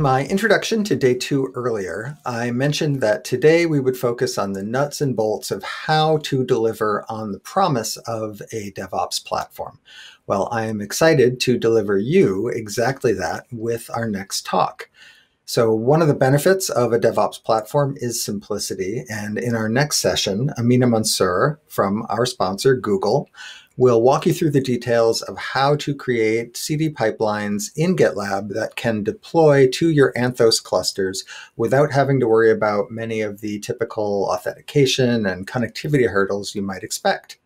In my introduction to day two earlier, I mentioned that today we would focus on the nuts and bolts of how to deliver on the promise of a DevOps platform. Well, I am excited to deliver you exactly that with our next talk. So, one of the benefits of a DevOps platform is simplicity. And in our next session, Amina Mansour from our sponsor, Google, will walk you through the details of how to create CD pipelines in GitLab that can deploy to your Anthos clusters without having to worry about many of the typical authentication and connectivity hurdles you might expect.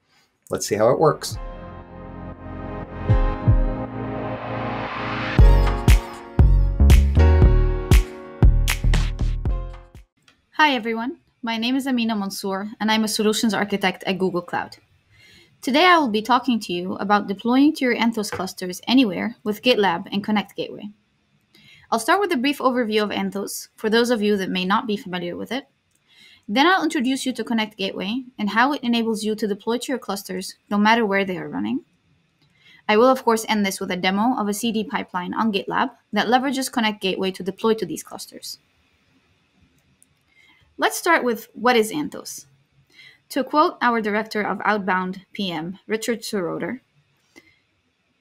Let's see how it works. Hi everyone, my name is Amina Mansour and I'm a solutions architect at Google Cloud. Today I will be talking to you about deploying to your Anthos clusters anywhere with GitLab and Connect Gateway. I'll start with a brief overview of Anthos for those of you that may not be familiar with it. Then I'll introduce you to Connect Gateway and how it enables you to deploy to your clusters no matter where they are running. I will, of course, end this with a demo of a CD pipeline on GitLab that leverages Connect Gateway to deploy to these clusters. Let's start with what is Anthos. To quote our director of Outbound PM, Richard Seroter,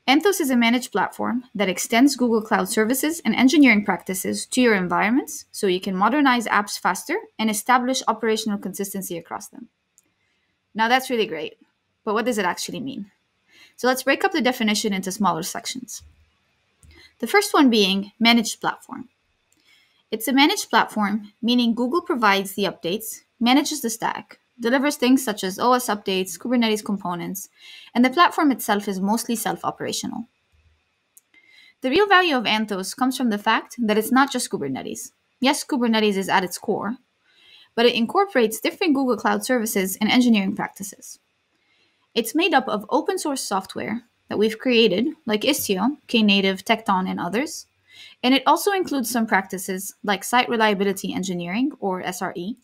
Anthos is a managed platform that extends Google Cloud services and engineering practices to your environments so you can modernize apps faster and establish operational consistency across them. Now, that's really great, but what does it actually mean? So, let's break up the definition into smaller sections. The first one being managed platform. It's a managed platform, meaning Google provides the updates, manages the stack, delivers things such as OS updates, Kubernetes components, and the platform itself is mostly self operational. The real value of Anthos comes from the fact that it's not just Kubernetes. Yes, Kubernetes is at its core, but it incorporates different Google Cloud services and engineering practices. It's made up of open source software that we've created, like Istio, Knative, Tekton, and others, and it also includes some practices like site reliability engineering, or SRE,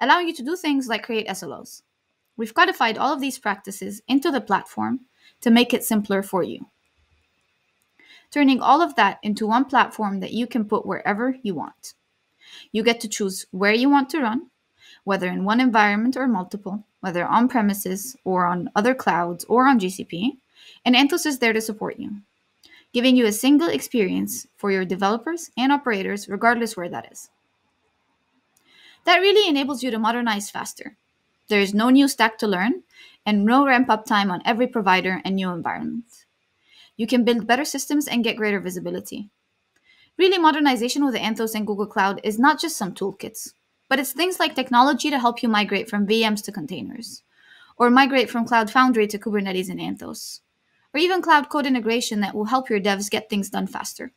allowing you to do things like create SLOs. We've codified all of these practices into the platform to make it simpler for you. Turning all of that into one platform that you can put wherever you want. You get to choose where you want to run, whether in one environment or multiple, whether on premises or on other clouds or on GCP, and Anthos is there to support you giving you a single experience for your developers and operators, regardless where that is. That really enables you to modernize faster. There is no new stack to learn and no ramp up time on every provider and new environment. You can build better systems and get greater visibility. Really, modernization with Anthos and Google Cloud is not just some toolkits, but it's things like technology to help you migrate from VMs to containers, or migrate from Cloud Foundry to Kubernetes and Anthos, or even cloud code integration that will help your devs get things done faster.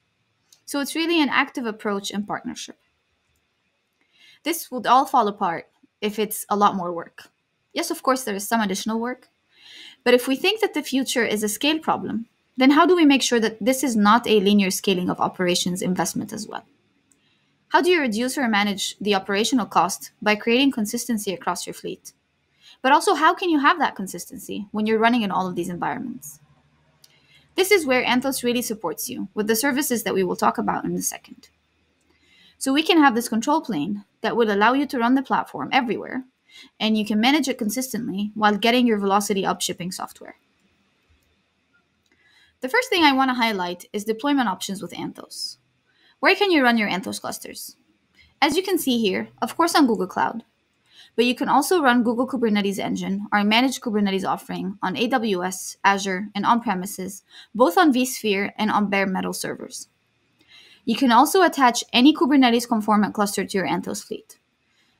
So it's really an active approach and partnership. This would all fall apart if it's a lot more work. Yes, of course, there is some additional work. But if we think that the future is a scale problem, then how do we make sure that this is not a linear scaling of operations investment as well? How do you reduce or manage the operational cost by creating consistency across your fleet? But also, how can you have that consistency when you're running in all of these environments? This is where Anthos really supports you with the services that we will talk about in a second. So we can have this control plane that will allow you to run the platform everywhere, and you can manage it consistently while getting your velocity up shipping software. The first thing I want to highlight is deployment options with Anthos. Where can you run your Anthos clusters? As you can see here, of course on Google Cloud, but you can also run Google Kubernetes Engine, our managed Kubernetes offering, on AWS, Azure, and on premises, both on vSphere and on bare metal servers. You can also attach any Kubernetes conformant cluster to your Anthos fleet.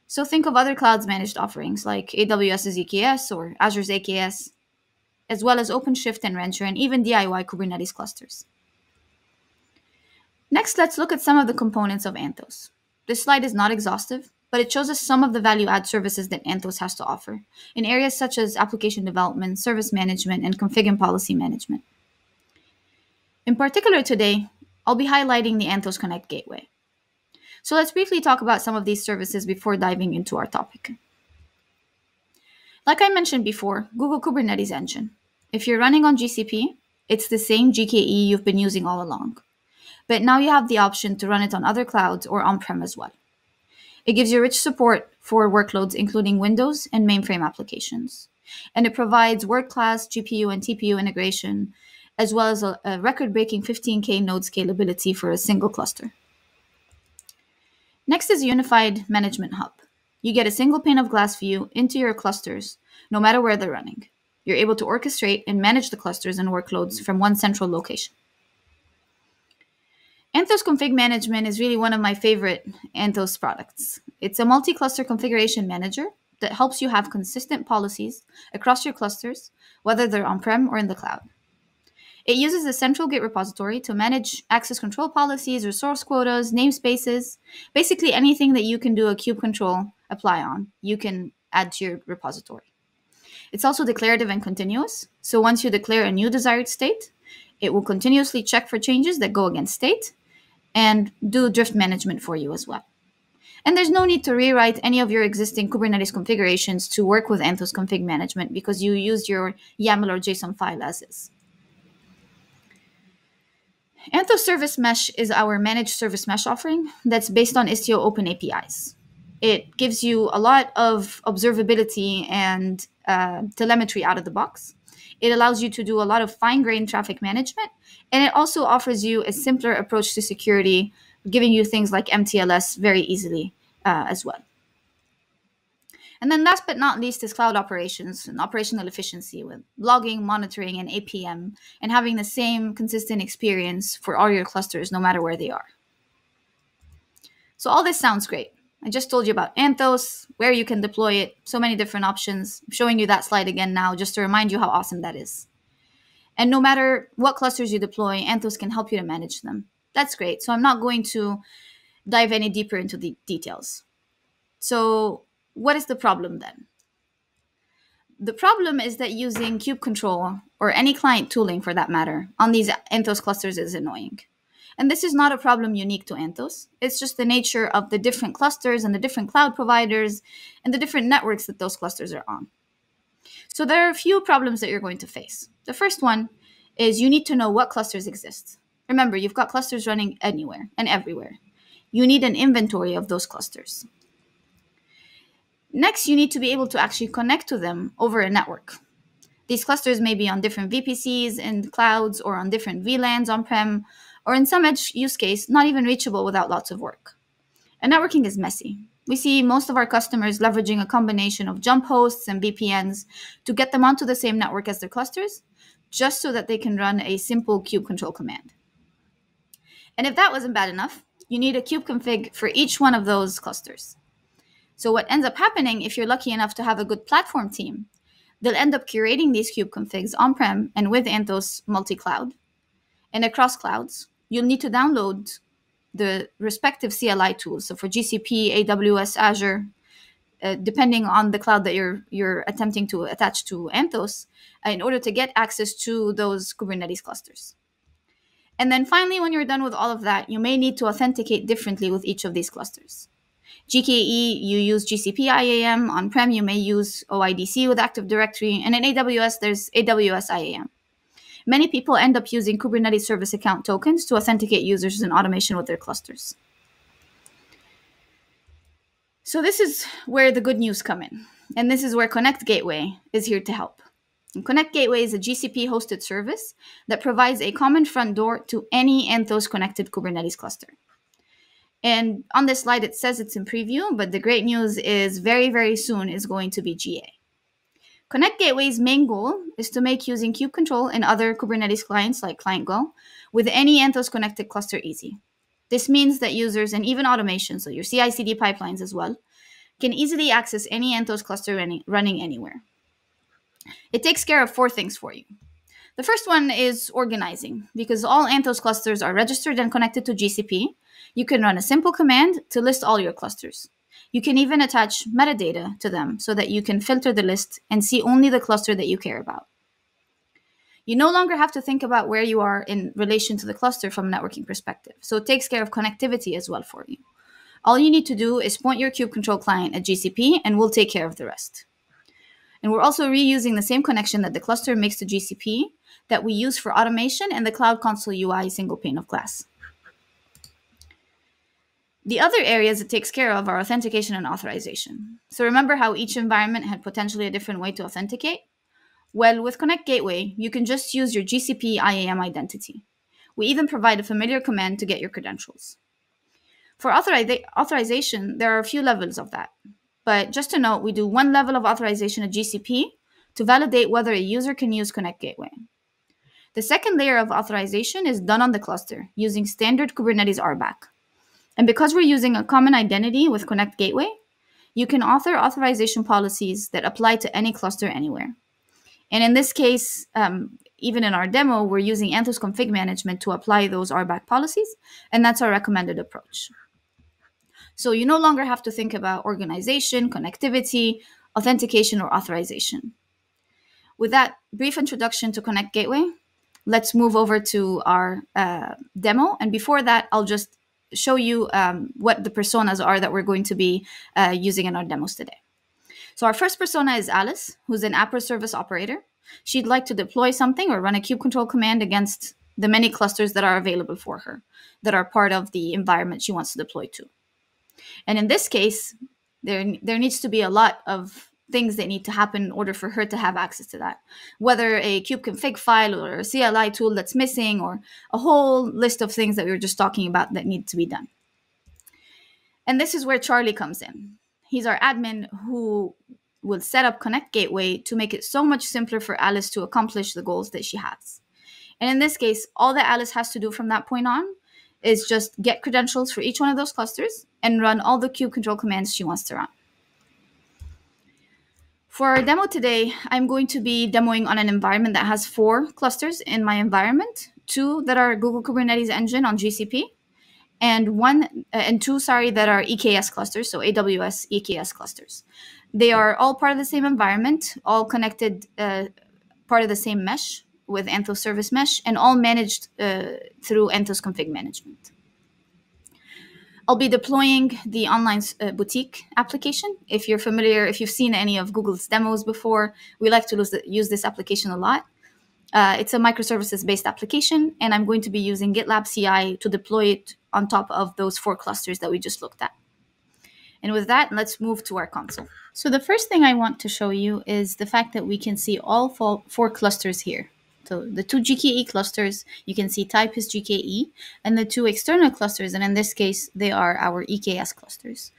So think of other clouds managed offerings like AWS's EKS or Azure's AKS, as well as OpenShift and Rancher and even DIY Kubernetes clusters. Next, let's look at some of the components of Anthos. This slide is not exhaustive, but it shows us some of the value add services that Anthos has to offer in areas such as application development, service management, and config and policy management. In particular, today, I'll be highlighting the Anthos Connect Gateway. So let's briefly talk about some of these services before diving into our topic. Like I mentioned before, Google Kubernetes Engine. If you're running on GCP, it's the same GKE you've been using all along. but now you have the option to run it on other clouds or on prem as well. It gives you rich support for workloads including Windows and mainframe applications. And it provides world class GPU and TPU integration, as well as a, a record breaking 15K node scalability for a single cluster. Next is Unified Management Hub. You get a single pane of glass view into your clusters, no matter where they're running. You're able to orchestrate and manage the clusters and workloads from one central location. Anthos Config Management is really one of my favorite Anthos products. It's a multi cluster configuration manager that helps you have consistent policies across your clusters, whether they're on prem or in the cloud. It uses a central Git repository to manage access control policies, resource quotas, namespaces, basically anything that you can do a kube control apply on, you can add to your repository. It's also declarative and continuous. So once you declare a new desired state, it will continuously check for changes that go against state and do drift management for you as well. And there's no need to rewrite any of your existing Kubernetes configurations to work with Anthos config management because you use your YAML or JSON file as is. Anthos Service Mesh is our managed service mesh offering that's based on Istio Open APIs. It gives you a lot of observability and uh, telemetry out of the box. It allows you to do a lot of fine grained traffic management, and it also offers you a simpler approach to security, giving you things like MTLS very easily uh, as well. And then last but not least is cloud operations and operational efficiency with logging, monitoring, and APM, and having the same consistent experience for all your clusters, no matter where they are. So all this sounds great. I just told you about Anthos, where you can deploy it, so many different options. I'm showing you that slide again now just to remind you how awesome that is. And no matter what clusters you deploy, Anthos can help you to manage them. That's great. So I'm not going to dive any deeper into the details. So what is the problem then? The problem is that using kube control or any client tooling for that matter on these Anthos clusters is annoying. And this is not a problem unique to Anthos. It's just the nature of the different clusters and the different cloud providers and the different networks that those clusters are on. So there are a few problems that you're going to face. The first one is you need to know what clusters exist. Remember, you've got clusters running anywhere and everywhere. You need an inventory of those clusters. Next, you need to be able to actually connect to them over a network. These clusters may be on different VPCs in clouds or on different VLANs on prem, or in some edge use case, not even reachable without lots of work. And networking is messy. We see most of our customers leveraging a combination of jump hosts and VPNs to get them onto the same network as their clusters, just so that they can run a simple kube control command. And if that wasn't bad enough, you need a kube config for each one of those clusters. So what ends up happening if you're lucky enough to have a good platform team, they'll end up curating these kube configs on-prem and with Anthos multi-cloud. And across clouds, you'll need to download the respective CLI tools. So for GCP, AWS, Azure, uh, depending on the cloud that you're you're attempting to attach to Anthos, uh, in order to get access to those Kubernetes clusters. And then finally, when you're done with all of that, you may need to authenticate differently with each of these clusters. GKE, you use GCP IAM. On prem, you may use OIDC with Active Directory. And in AWS, there's AWS IAM. Many people end up using Kubernetes Service Account tokens to authenticate users in automation with their clusters. So, this is where the good news come in. And this is where Connect Gateway is here to help. And Connect Gateway is a GCP hosted service that provides a common front door to any Anthos connected Kubernetes cluster. And on this slide, it says it's in preview, but the great news is very, very soon is going to be GA. Connect Gateway's main goal is to make using kube control and other Kubernetes clients like ClientGo with any Anthos connected cluster easy. This means that users and even automation, so your CI CD pipelines as well, can easily access any Anthos cluster running anywhere. It takes care of four things for you. The first one is organizing, because all Anthos clusters are registered and connected to GCP, you can run a simple command to list all your clusters. You can even attach metadata to them so that you can filter the list and see only the cluster that you care about. You no longer have to think about where you are in relation to the cluster from a networking perspective, so it takes care of connectivity as well for you. All you need to do is point your kube control client at GCP and we'll take care of the rest. And we're also reusing the same connection that the cluster makes to GCP that we use for automation and the Cloud Console UI single pane of glass. The other areas it takes care of are authentication and authorization. So remember how each environment had potentially a different way to authenticate? Well, with Connect Gateway, you can just use your GCP IAM identity. We even provide a familiar command to get your credentials. For authori- authorization, there are a few levels of that. But just to note, we do one level of authorization at GCP to validate whether a user can use Connect Gateway. The second layer of authorization is done on the cluster using standard Kubernetes RBAC. And because we're using a common identity with Connect Gateway, you can author authorization policies that apply to any cluster anywhere. And in this case, um, even in our demo, we're using Anthos Config Management to apply those RBAC policies, and that's our recommended approach. So you no longer have to think about organization, connectivity, authentication, or authorization. With that brief introduction to Connect Gateway, let's move over to our uh, demo. And before that, I'll just show you um, what the personas are that we're going to be uh, using in our demos today. So our first persona is Alice, who's an App Service operator. She'd like to deploy something or run a kube control command against the many clusters that are available for her, that are part of the environment she wants to deploy to. And in this case, there, there needs to be a lot of things that need to happen in order for her to have access to that. Whether a kubeconfig file or a CLI tool that's missing, or a whole list of things that we were just talking about that need to be done. And this is where Charlie comes in. He's our admin who will set up Connect Gateway to make it so much simpler for Alice to accomplish the goals that she has. And in this case, all that Alice has to do from that point on is just get credentials for each one of those clusters and run all the kube control commands she wants to run. For our demo today, I'm going to be demoing on an environment that has four clusters in my environment, two that are Google Kubernetes Engine on GCP, and one uh, and two, sorry, that are EKS clusters, so AWS EKS clusters. They are all part of the same environment, all connected, uh, part of the same mesh with Anthos Service Mesh, and all managed uh, through Anthos Config Management. I'll be deploying the online uh, boutique application. If you're familiar, if you've seen any of Google's demos before, we like to the, use this application a lot. Uh, it's a microservices based application, and I'm going to be using GitLab CI to deploy it on top of those four clusters that we just looked at. And with that, let's move to our console. So the first thing I want to show you is the fact that we can see all four, four clusters here. So the two GKE clusters, you can see type is GKE, and the two external clusters, and in this case, they are our EKS clusters.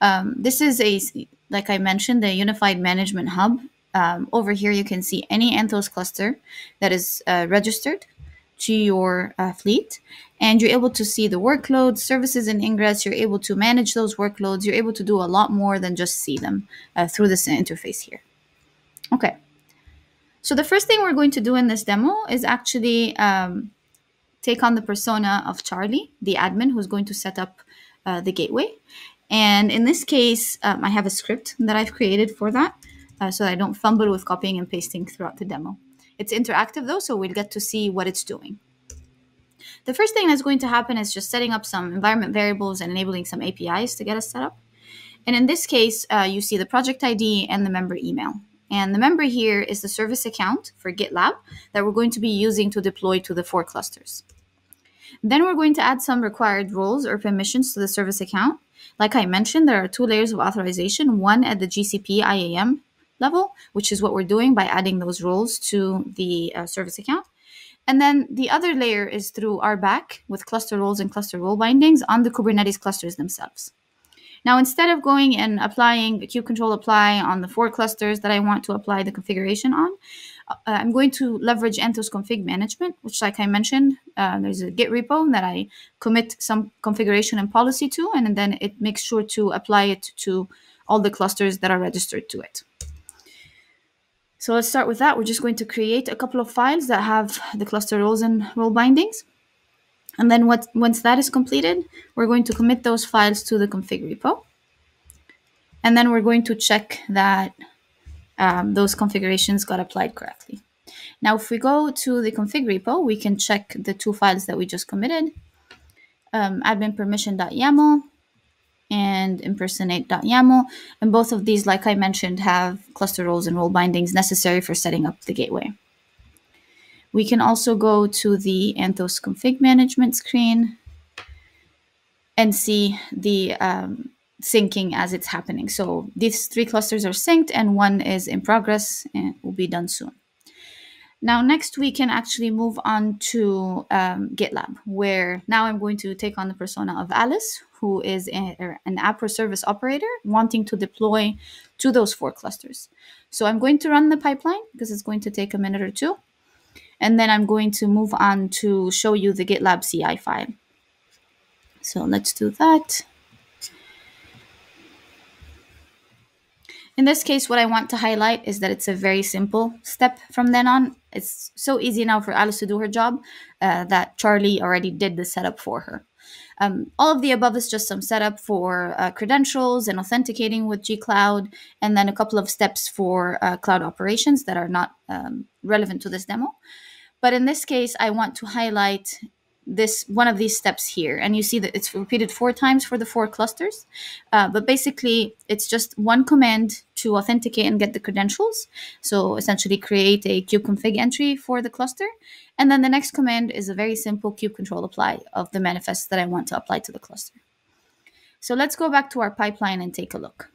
Um, this is a, like I mentioned, the Unified Management Hub. Um, over here, you can see any Anthos cluster that is uh, registered to your uh, fleet, and you're able to see the workloads, services, and ingress. You're able to manage those workloads. You're able to do a lot more than just see them uh, through this interface here. Okay. So the first thing we're going to do in this demo is actually um, take on the persona of Charlie, the admin who's going to set up uh, the gateway. And in this case, um, I have a script that I've created for that uh, so that I don't fumble with copying and pasting throughout the demo. It's interactive though, so we'll get to see what it's doing. The first thing that's going to happen is just setting up some environment variables and enabling some APIs to get us set up. And in this case, uh, you see the project ID and the member email. And the member here is the service account for GitLab that we're going to be using to deploy to the four clusters. Then we're going to add some required roles or permissions to the service account. Like I mentioned, there are two layers of authorization, one at the GCP IAM level, which is what we're doing by adding those roles to the uh, service account. And then the other layer is through RBAC with cluster roles and cluster role bindings on the Kubernetes clusters themselves. Now, instead of going and applying kube control apply on the four clusters that I want to apply the configuration on, uh, I'm going to leverage Anthos config management, which, like I mentioned, uh, there's a Git repo that I commit some configuration and policy to, and then it makes sure to apply it to all the clusters that are registered to it. So let's start with that. We're just going to create a couple of files that have the cluster roles and role bindings. And then what, once that is completed, we're going to commit those files to the config repo. And then we're going to check that um, those configurations got applied correctly. Now, if we go to the config repo, we can check the two files that we just committed, um, admin permission.yaml and impersonate.yaml. And both of these, like I mentioned, have cluster roles and role bindings necessary for setting up the gateway. We can also go to the Anthos config management screen. and see the um, syncing as it's happening. So these three clusters are synced and one is in progress and will be done soon. Now, next we can actually move on to um, GitLab, where now I'm going to take on the persona of Alice, who is a, er, an app or service operator wanting to deploy to those four clusters. So I'm going to run the pipeline because it's going to take a minute or two. And then I'm going to move on to show you the GitLab CI file. So let's do that. In this case, what I want to highlight is that it's a very simple step from then on. It's so easy now for Alice to do her job uh, that Charlie already did the setup for her. Um, all of the above is just some setup for uh, credentials and authenticating with gCloud, and then a couple of steps for uh, cloud operations that are not um, relevant to this demo. But in this case, I want to highlight this one of these steps here. And you see that it's repeated four times for the four clusters. Uh, but basically it's just one command to authenticate and get the credentials. So essentially create a kubeconfig entry for the cluster. And then the next command is a very simple kube control apply of the manifest that i want to apply to the cluster. So let's go back to our pipeline and take a look.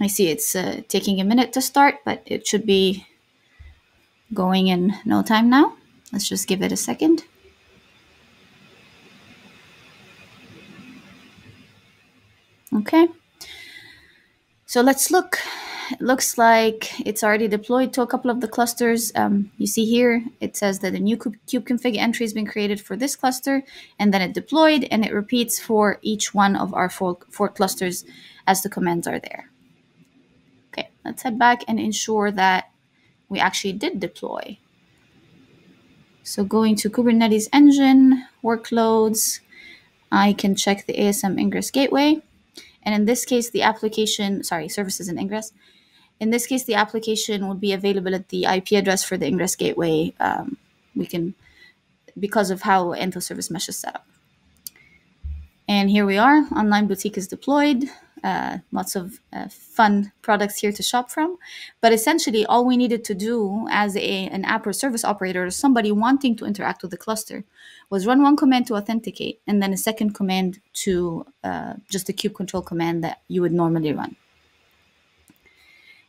I see it's uh, taking a minute to start but it should be going in no time now. Let's just give it a second. Okay. So let's look. It looks like it's already deployed to a couple of the clusters. Um, you see here, it says that a new kube config entry has been created for this cluster, and then it deployed, and it repeats for each one of our four, four clusters as the commands are there. Okay, let's head back and ensure that we actually did deploy. So going to Kubernetes engine, workloads, I can check the ASM ingress gateway. And in this case, the application, sorry, services and ingress. In this case, the application would be available at the IP address for the ingress gateway. Um, we can, because of how Anthos Service Mesh is set up. And here we are, Online Boutique is deployed uh, lots of uh, fun products here to shop from. But essentially, all we needed to do as a, an app or service operator, or somebody wanting to interact with the cluster, was run one command to authenticate, and then a second command to uh, just a kube control command that you would normally run.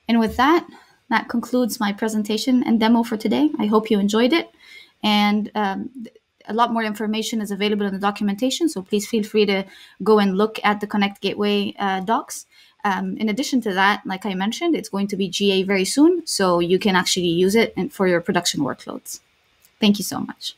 And with that, that concludes my presentation and demo for today. I hope you enjoyed it. And um, a lot more information is available in the documentation, so please feel free to go and look at the Connect Gateway uh, docs. Um, in addition to that, like I mentioned, it's going to be GA very soon, so you can actually use it for your production workloads. Thank you so much.